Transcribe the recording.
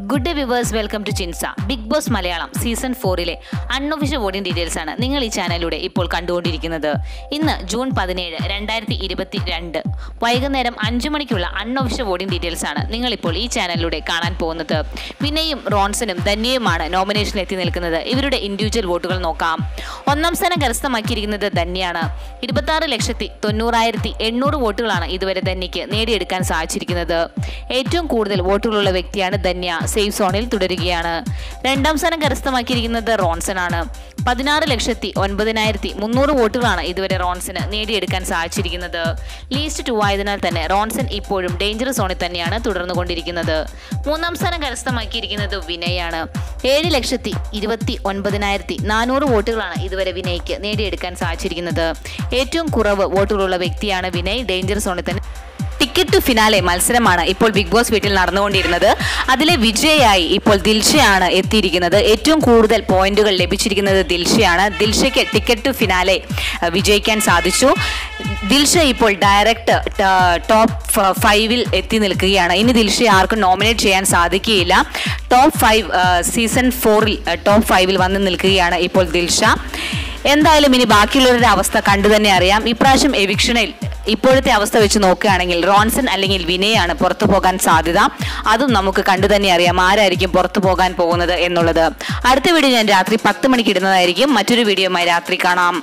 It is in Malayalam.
Good day viewers welcome to ചിൻസ big boss Malayalam season ഫോറിലെ അൺഒഫീഷ്യൽ വോട്ടിംഗ് ഡീറ്റെയിൽസ് ആണ് നിങ്ങൾ ഈ ചാനലിലൂടെ ഇപ്പോൾ കണ്ടുകൊണ്ടിരിക്കുന്നത്. ഇന്ന് ജൂൺ പതിനേഴ് രണ്ടായിരത്തി ഇരുപത്തി രണ്ട് വൈകുന്നേരം അഞ്ചു മണിക്കുള്ള അൺഒഫീഷ്യൽ വോട്ടിംഗ് ഡീറ്റെയിൽസ് ആണ് നിങ്ങൾ ഇപ്പോൾ ഈ ചാനലിലൂടെ കാണാൻ പോകുന്നത്. വിനയും റോൺസനും ധന്യയുമാണ് നോമിനേഷനിൽ എത്തി നിൽക്കുന്നത്. ഇവരുടെ ഇൻഡിവിജ്വൽ വോട്ടുകൾ നോക്കാം. ഒന്നാം സ്ഥാനം കരസ്ഥമാക്കിയിരിക്കുന്നത് ധന്യാണ്. ഇരുപത്തി ലക്ഷത്തി തൊണ്ണൂറായിരത്തി എണ്ണൂറ് വോട്ടുകളാണ് ഇതുവരെ ധന്യയ്ക്ക് നേടിയെടുക്കാൻ സാധിച്ചിരിക്കുന്നത്. ഏറ്റവും കൂടുതൽ വോട്ടുകളുള്ള വ്യക്തിയാണ് ധന്യ. സേഫ് സോണിൽ തുടരുകയാണ്. രണ്ടാം സ്ഥാനം കരസ്ഥമാക്കിയിരിക്കുന്നത് റോൺസൺ ആണ്. പതിനാറ് ലക്ഷത്തി ഒൻപതിനായിരത്തി മുന്നൂറ് വോട്ടുകളാണ് ഇതുവരെ റോൺസന് നേടിയെടുക്കാൻ സാധിച്ചിരിക്കുന്നത്. ലീസ്റ്റ് ടു ആയതിനാൽ തന്നെ റോൺസൺ ഇപ്പോഴും ഡേഞ്ചർ സോണിൽ തന്നെയാണ് തുടർന്നുകൊണ്ടിരിക്കുന്നത്. മൂന്നാം സ്ഥാനം കരസ്ഥമാക്കിയിരിക്കുന്നത് വിനയാണ്. ഏഴ് ലക്ഷത്തി ഇരുപത്തി ഒൻപതിനായിരത്തി നാനൂറ് വോട്ടുകളാണ് ഇതുവരെ വിനയ്ക്ക് നേടിയെടുക്കാൻ സാധിച്ചിരിക്കുന്നത്. ഏറ്റവും കുറവ് വോട്ടുകളുള്ള വ്യക്തിയാണ് വിനയ്. ഡേഞ്ചർ സോണിൽ തന്നെ ടിക്കറ്റ് ടു ഫിനാലെ മത്സരമാണ് ഇപ്പോൾ ബിഗ് ബോസ് വീട്ടിൽ നടന്നുകൊണ്ടിരുന്നത്. അതിലെ വിജയായി ഇപ്പോൾ ദിൽഷയാണ് എത്തിയിരിക്കുന്നത്. ഏറ്റവും കൂടുതൽ പോയിന്റുകൾ ലഭിച്ചിരിക്കുന്നത് ദിൽഷയാണ്. ദിൽഷയ്ക്ക് ടിക്കറ്റ് ടു ഫിനാലെ വിജയിക്കാൻ സാധിച്ചു. ദിൽഷ ഇപ്പോൾ ഡയറക്റ്റ് ടോപ്പ് ഫൈവിൽ എത്തി നിൽക്കുകയാണ്. ഇനി ദിൽഷ ആർക്കും നോമിനേറ്റ് ചെയ്യാൻ സാധിക്കുകയില്ല. ടോപ്പ് ഫൈവ് സീസൺ ഫോറിൽ ടോപ്പ് ഫൈവിൽ വന്ന് നിൽക്കുകയാണ് ഇപ്പോൾ ദിൽഷ. എന്തായാലും ഇനി ബാക്കിയുള്ളവരുടെ അവസ്ഥ കണ്ടു തന്നെ അറിയാം. ഇപ്രാവശ്യം എവിക്ഷനിൽ ഇപ്പോഴത്തെ അവസ്ഥ വെച്ച് നോക്കുകയാണെങ്കിൽ റോൺസൺ അല്ലെങ്കിൽ വിനയാണ് പുറത്തു പോകാൻ സാധ്യത. അതും നമുക്ക് കണ്ടു തന്നെ അറിയാം ആരായിരിക്കും പുറത്തു പോകാൻ പോകുന്നത് എന്നുള്ളത്. അടുത്ത വീഡിയോ ഞാൻ രാത്രി പത്ത് മണിക്ക് ഇടുന്നതായിരിക്കും. മറ്റൊരു വീഡിയോയുമായി രാത്രി കാണാം.